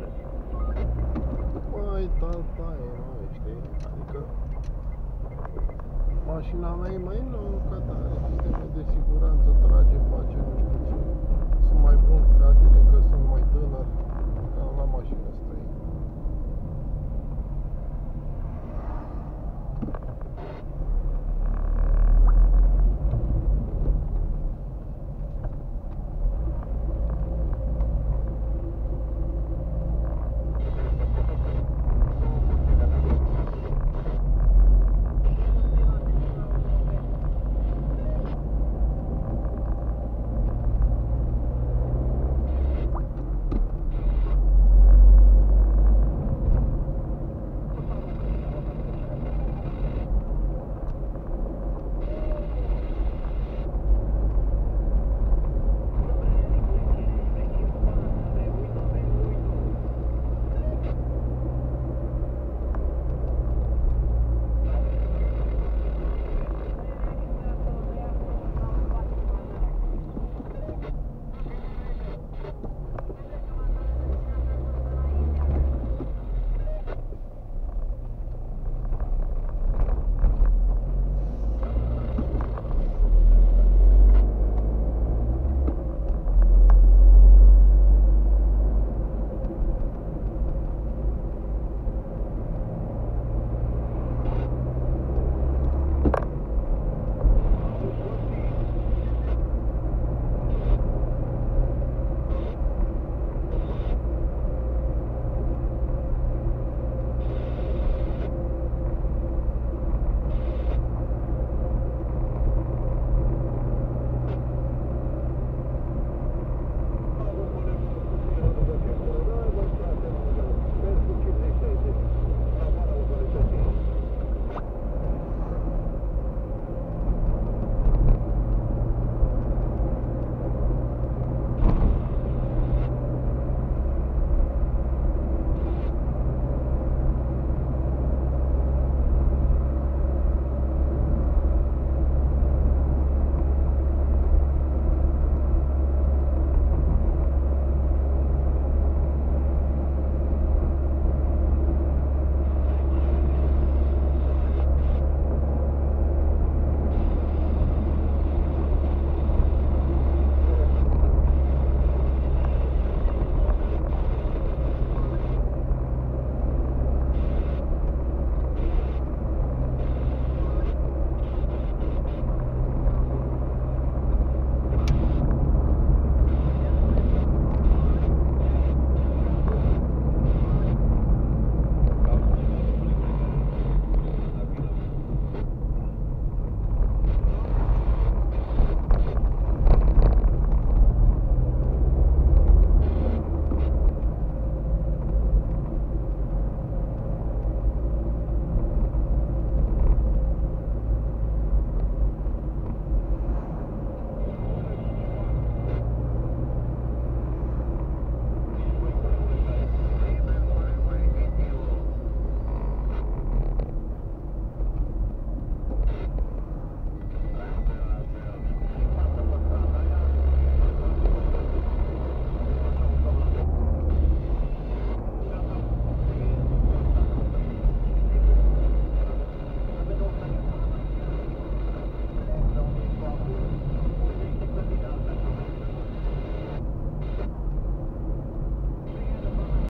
Da, da, pățit ceva, n-am înțeles. Mai știi? Adică mașina mea e mai nouă ca tare, sisteme de siguranță trage, face, nu știu ce. Sunt mai bun ca tine că sunt mai tânăr.